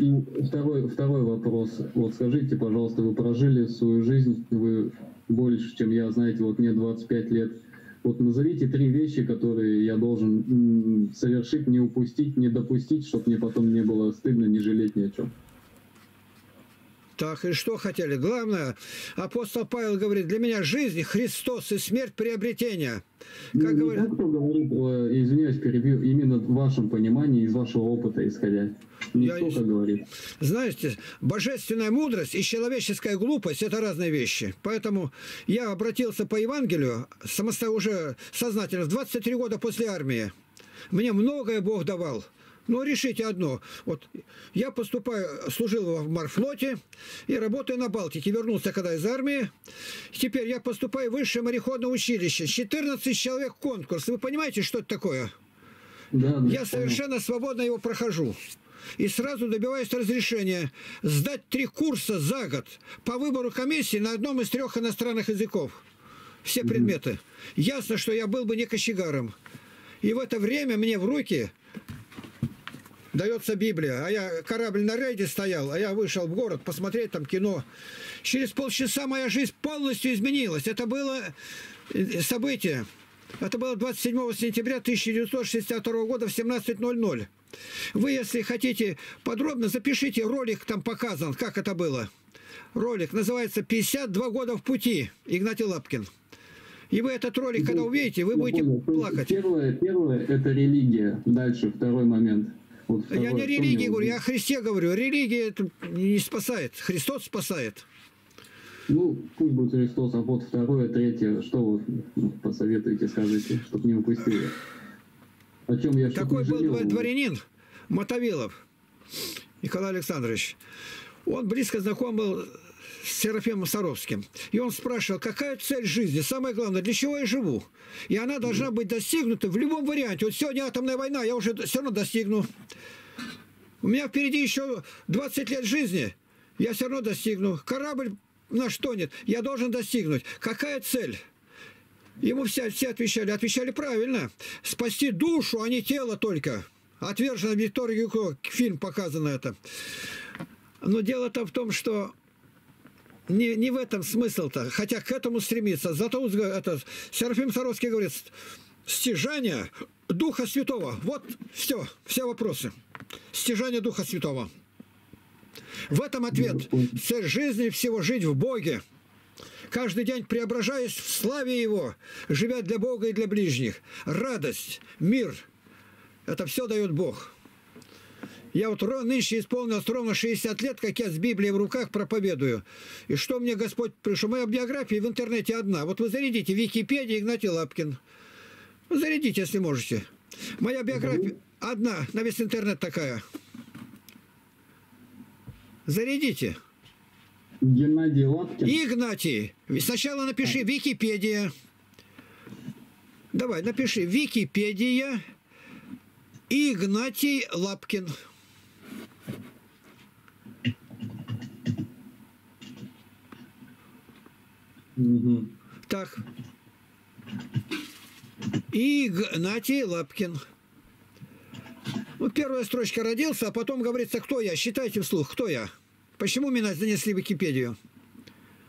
И второй, второй вопрос. Вот скажите, пожалуйста, вы прожили свою жизнь, вы больше, чем я, знаете, вот мне 25 лет. Вот назовите три вещи, которые я должен совершить, не упустить, не допустить, чтобы мне потом не было стыдно, не жалеть ни о чем. Так, и что хотели? Главное, апостол Павел говорит, для меня жизнь Христос и смерть приобретения. Как ну, говорит... кто говорит, э, извиняюсь, перебью, именно в вашем понимании, из вашего опыта исходя. Никто Я... как говорит. Знаете, божественная мудрость и человеческая глупость – это разные вещи. Поэтому я обратился по Евангелию самостоятельно уже сознательно, в 23 года после армии. Мне многое Бог давал. Но решите одно. Вот я поступаю, служил в морфлоте и работаю на Балтике. Вернулся когда из армии. Теперь я поступаю в высшее мореходное училище. 14 человек конкурс. Вы понимаете, что это такое? Да, да, я совершенно свободно его прохожу. И сразу добиваюсь разрешения сдать три курса за год по выбору комиссии на одном из трех иностранных языков. Все предметы. Ясно, что я был бы не кочегаром. И в это время мне в руки дается Библия, а я корабль на рейде стоял, а я вышел в город посмотреть там кино. Через полчаса моя жизнь полностью изменилась. Это было э, событие. Это было 27 сентября 1962 года в 17.00. Вы, если хотите подробно, запишите ролик, там показан, как это было. Ролик называется «52 года в пути» Игнатий Лапкин. И вы этот ролик, когда увидите, вы будете плакать. Первое, первое – это религия. Дальше, второй момент. Вот второе, я не о религии говорю, я о Христе говорю. Религия это не спасает, Христос спасает. Ну, пусть будет Христос, а вот второе, третье, что вы посоветуете, скажите, чтобы не упустили? О чем я Такой был жалел. дворянин Мотовилов Николай Александрович. Он близко знаком был Серафимом Саровским. И он спрашивал, какая цель жизни, самое главное, для чего я живу? И она должна быть достигнута в любом варианте. Вот сегодня атомная война, я уже все равно достигну. У меня впереди еще 20 лет жизни, я все равно достигну. Корабль наш тонет, я должен достигнуть. Какая цель? Ему все, все отвечали, отвечали правильно. Спасти душу, а не тело только. Отвержена Виктория Юко, фильм показано это. Но дело-то в том, что не, не в этом смысл-то, хотя к этому стремиться. Зато это, Серафим Саровский говорит, стяжание Духа Святого. Вот все, все вопросы. Стяжание Духа Святого. В этом ответ. Цель жизни всего жить в Боге. Каждый день преображаясь в славе Его, живя для Бога и для ближних. Радость, мир – это все дает Бог. Я вот нынче исполнилось ровно 60 лет, как я с Библией в руках проповедую. И что мне Господь пришел? Моя биография в интернете одна. Вот вы зарядите Википедия Игнатий Лапкин. Зарядите, если можете. Моя биография одна, на весь интернет такая. Зарядите. Геннадий Лапкин. Игнатий. Сначала напиши Википедия. Давай, напиши Википедия Игнатий Лапкин. Угу. Так. Игнатий Лапкин. Ну, первая строчка родился, а потом говорится, кто я. Считайте вслух, кто я. Почему меня занесли в Википедию?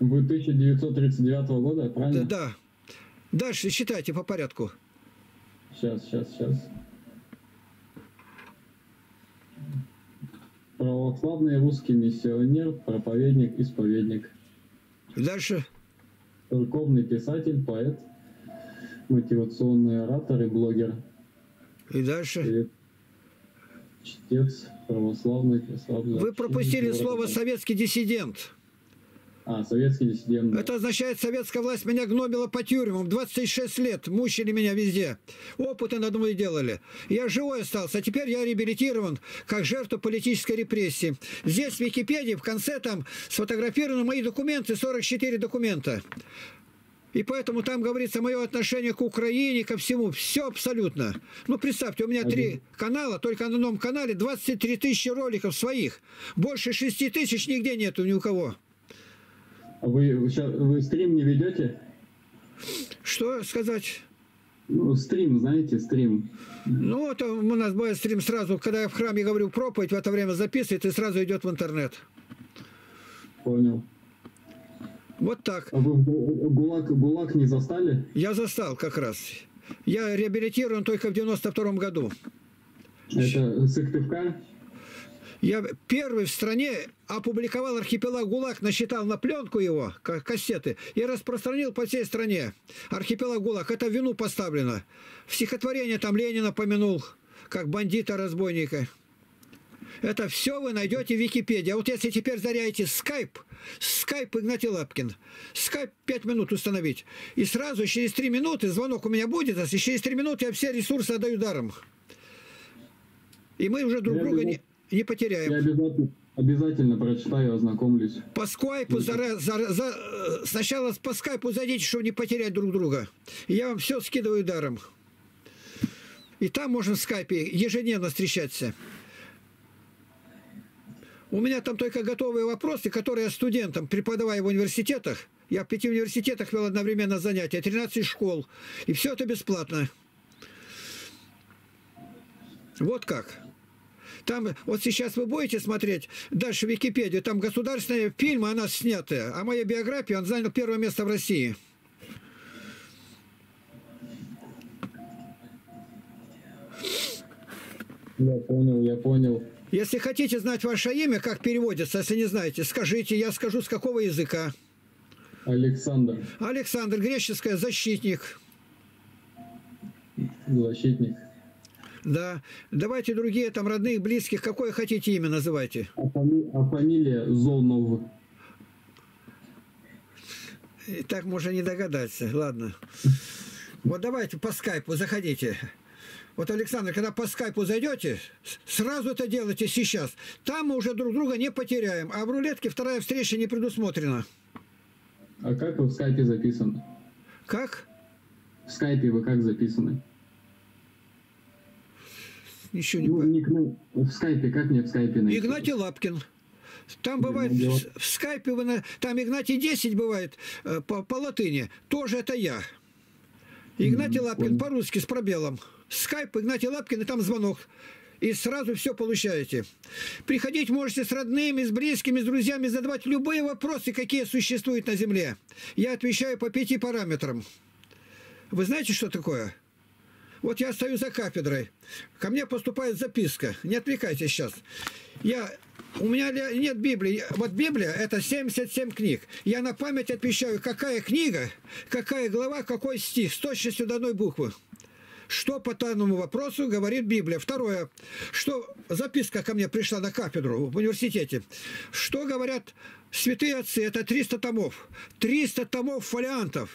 Вы 1939 года, правильно? Да, да. Дальше считайте по порядку. Сейчас, сейчас, сейчас. Православный русский миссионер, проповедник, исповедник. Дальше церковный писатель, поэт, мотивационный оратор и блогер. И дальше? Чтец православный. Вы пропустили слово «советский диссидент». А, советский диссидент. Это означает, советская власть меня гнобила по тюрьмам. 26 лет мучили меня везде. Опыты надо мной делали. Я живой остался, а теперь я реабилитирован как жертва политической репрессии. Здесь в Википедии в конце там сфотографированы мои документы, 44 документа. И поэтому там говорится мое отношение к Украине, ко всему. Все абсолютно. Ну, представьте, у меня три канала, только на одном канале 23 тысячи роликов своих. Больше 6 тысяч нигде нету ни у кого. Вы, вы, вы стрим не ведете? Что сказать? Ну, стрим, знаете, стрим. Ну, это у нас бывает стрим сразу, когда я в храме говорю проповедь, в это время записывает и сразу идет в интернет. Понял. Вот так. А вы ГУЛАГ, ГУЛАГ не застали? Я застал как раз. Я реабилитирован только в 92 году. Это Сыктывкар? Я первый в стране опубликовал архипелаг ГУЛАГ, насчитал на пленку его, кассеты, и распространил по всей стране. Архипелаг ГУЛАГ, это вину поставлено. В стихотворение там Ленина помянул, как бандита-разбойника. Это все вы найдете в Википедии. А вот если теперь заряете скайп, скайп Игнатий Лапкин, скайп 5 минут установить, и сразу через 3 минуты звонок у меня будет, а через 3 минуты я все ресурсы отдаю даром. И мы уже друг я друга не, не потеряем. Я обязательно, обязательно прочитаю, ознакомлюсь. По скайпу, за, за, за, сначала по скайпу зайдите, чтобы не потерять друг друга. Я вам все скидываю даром. И там можно в скайпе ежедневно встречаться. У меня там только готовые вопросы, которые я студентам преподаваю в университетах. Я в пяти университетах вел одновременно занятия, 13 школ. И все это бесплатно. Вот как. Там, вот сейчас вы будете смотреть дальше Википедию, там государственные фильмы, она снятая. А моя биография, он занял первое место в России. Я понял, я понял. Если хотите знать ваше имя, как переводится, если не знаете, скажите, я скажу, с какого языка. Александр. Александр, греческое, защитник. Защитник. Да. Давайте другие там родных, близких, какое хотите имя называйте. А, фами... а фамилия Зонов. И так можно не догадаться. Ладно. Вот давайте по скайпу заходите. Вот, Александр, когда по скайпу зайдете, сразу это делайте сейчас. Там мы уже друг друга не потеряем. А в рулетке вторая встреча не предусмотрена. А как вы в скайпе записаны? Как? В скайпе вы как записаны? Ничего не ну, ну, В скайпе, как мне в скайпе найти? Игнатий Лапкин. Там бывает, в, в скайпе, там Игнатий 10 бывает э, по, по латыни. Тоже это я. Игнатий mm -hmm. Лапкин по-русски с пробелом скайп Игнатий Лапкин, и там звонок. И сразу все получаете. Приходить можете с родными, с близкими, с друзьями, задавать любые вопросы, какие существуют на Земле. Я отвечаю по пяти параметрам. Вы знаете, что такое? Вот я стою за кафедрой. Ко мне поступает записка. Не отвлекайтесь сейчас. Я, у меня нет Библии. Вот Библия – это 77 книг. Я на память отвечаю, какая книга, какая глава, какой стих с точностью до одной буквы. Что по данному вопросу говорит Библия? Второе. Что записка ко мне пришла на кафедру в университете. Что говорят святые отцы? Это 300 томов. 300 томов фолиантов.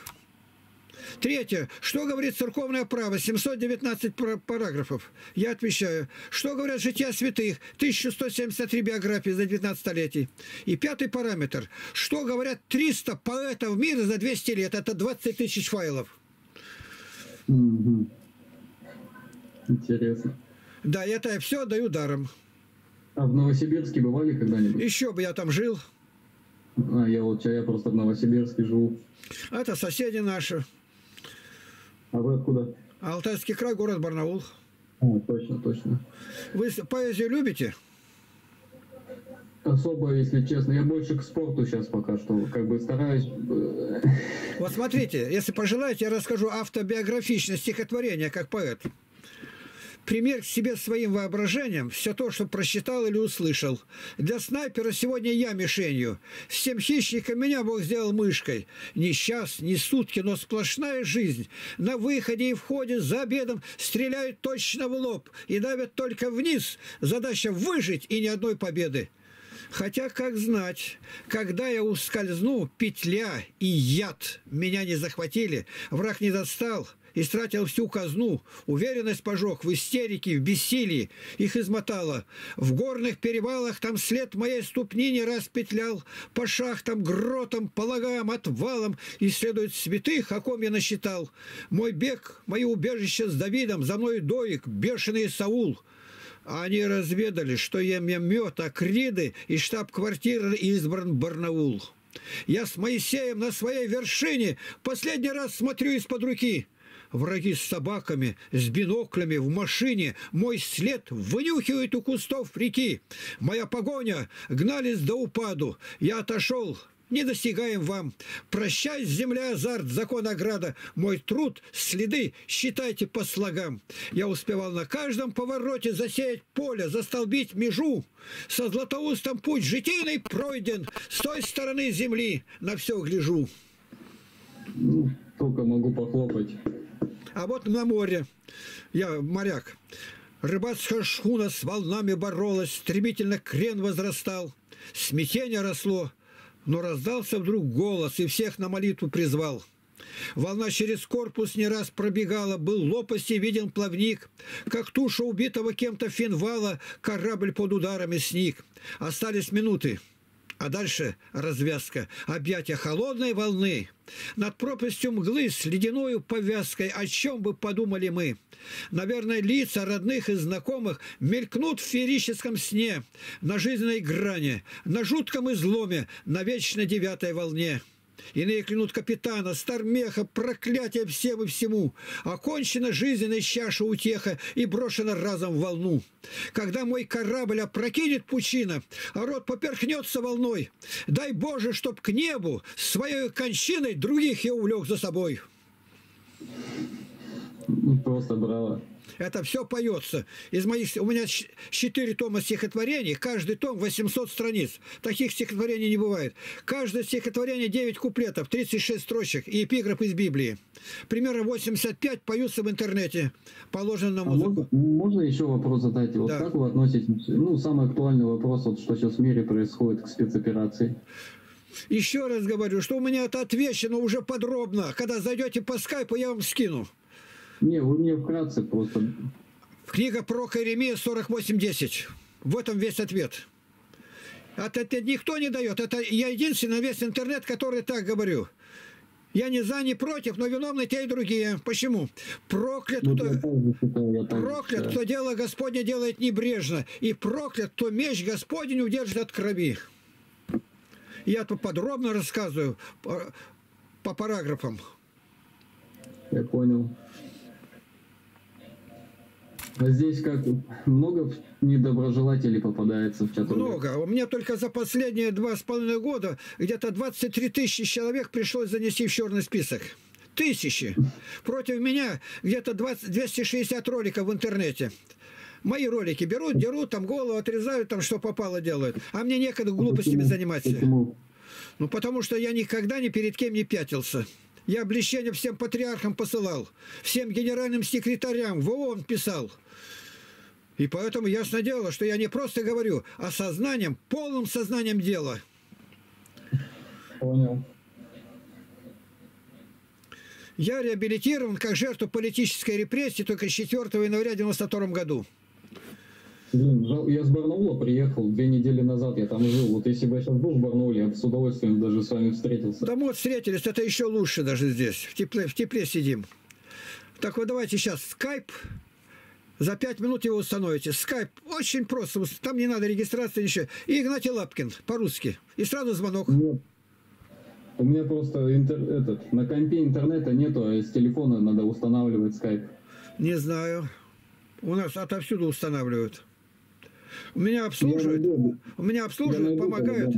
Третье. Что говорит церковное право? 719 параграфов. Я отвечаю. Что говорят жития святых? 1173 биографии за 19 столетий. И пятый параметр. Что говорят 300 поэтов мира за 200 лет? Это 20 тысяч файлов. Интересно. Да, это я все даю даром. А в Новосибирске бывали когда-нибудь? Еще бы я там жил. А, я вот я просто в Новосибирске живу. Это соседи наши. А вы откуда? Алтайский край, город Барнаул. А, точно, точно. Вы поэзию любите? Особо, если честно. Я больше к спорту сейчас пока что. Как бы стараюсь... Э, вот смотрите, если пожелаете, я расскажу автобиографичное стихотворение как поэт пример к себе своим воображением все то, что прочитал или услышал. Для снайпера сегодня я мишенью. С тем хищником меня Бог сделал мышкой. Ни час, ни сутки, но сплошная жизнь. На выходе и входе за обедом стреляют точно в лоб и давят только вниз. Задача выжить и ни одной победы. Хотя, как знать, когда я ускользну, петля и яд меня не захватили, враг не достал – истратил всю казну, уверенность пожег, в истерике, в бессилии, их измотало. В горных перевалах там след моей ступни не раз петлял, по шахтам, гротам, по лагам, отвалам, исследует святых, о ком я насчитал. Мой бег, мои убежища с Давидом, за мной доик, бешеный Саул. Они разведали, что я мед, акриды и штаб-квартиры избран Барнаул. Я с Моисеем на своей вершине последний раз смотрю из-под руки – Враги с собаками, с биноклями в машине. Мой след вынюхивает у кустов реки. Моя погоня гнались до упаду. Я отошел, не достигаем вам. Прощай, земля, азарт, закон ограда. Мой труд, следы, считайте по слогам. Я успевал на каждом повороте засеять поле, застолбить межу. Со златоустом путь житийный пройден. С той стороны земли на все гляжу. Ну, только могу похлопать. А вот на море. Я моряк. Рыбацкая шхуна с волнами боролась, стремительно крен возрастал. Смятение росло, но раздался вдруг голос и всех на молитву призвал. Волна через корпус не раз пробегала, был лопасти виден плавник. Как туша убитого кем-то финвала, корабль под ударами сник. Остались минуты. А дальше развязка, объятия холодной волны. Над пропастью мглы с ледяною повязкой, о чем бы подумали мы? Наверное, лица родных и знакомых мелькнут в феерическом сне, на жизненной грани, на жутком изломе, на вечно девятой волне. Иные клянут капитана, стармеха, проклятие всем и всему. Окончена жизненная чаша утеха и брошена разом в волну. Когда мой корабль опрокинет пучина, а рот поперхнется волной, дай Боже, чтоб к небу своей кончиной других я увлек за собой. Просто браво. Это все поется. Из моих, у меня четыре тома стихотворений, каждый том 800 страниц. Таких стихотворений не бывает. Каждое стихотворение 9 куплетов, 36 строчек и эпиграф из Библии. Примерно 85 поются в интернете, положено на а музыку. А можно, можно еще вопрос задать? Вот да. как вы относитесь, ну, самый актуальный вопрос, вот, что сейчас в мире происходит к спецоперации? Еще раз говорю, что у меня это отвечено уже подробно. Когда зайдете по скайпу, я вам скину. Не, вы мне вкратце просто... Книга про Иеремия 48.10. В этом весь ответ. Это, это никто не дает. Это я единственный весь интернет, который так говорю. Я не за, не против, но виновны те и другие. Почему? Проклят, ну, кто, проклят, кто дело Господне делает небрежно. И проклят, кто меч Господень удержит от крови. Я тут подробно рассказываю по, по параграфам. Я понял. А здесь как много недоброжелателей попадается в чат Много. У меня только за последние два с половиной года где-то 23 тысячи человек пришлось занести в черный список. Тысячи. Против меня где-то 20, 260 роликов в интернете. Мои ролики берут, дерут, там голову отрезают, там что попало делают. А мне некогда глупостями заниматься. Почему? Ну, потому что я никогда ни перед кем не пятился. Я обличение всем патриархам посылал, всем генеральным секретарям в ООН писал. И поэтому ясно дело, что я не просто говорю, а сознанием, полным сознанием дела. Понял. Я реабилитирован как жертва политической репрессии только 4 января 1992 году. Блин, я с Барнаула приехал две недели назад, я там жил. Вот если бы я сейчас был в Барнауле, я бы с удовольствием даже с вами встретился. Да вот встретились, это еще лучше даже здесь. В тепле, в тепле сидим. Так вот давайте сейчас скайп. За пять минут его установите. Скайп очень просто. Там не надо регистрации, ничего. И Игнатий Лапкин по-русски. И сразу звонок. Нет. У меня просто интер... этот, на компе интернета нету, а с телефона надо устанавливать скайп. Не знаю. У нас отовсюду устанавливают. У меня обслуживают, у меня обслуживают, найду, помогают.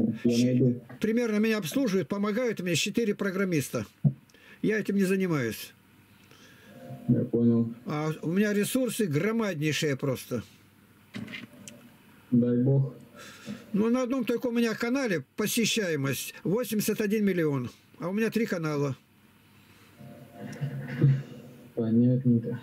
Примерно меня обслуживают, помогают мне четыре программиста. Я этим не занимаюсь. Я понял. А у меня ресурсы громаднейшие просто. Дай бог. Ну, на одном только у меня канале посещаемость 81 миллион. А у меня три канала. Понятненько.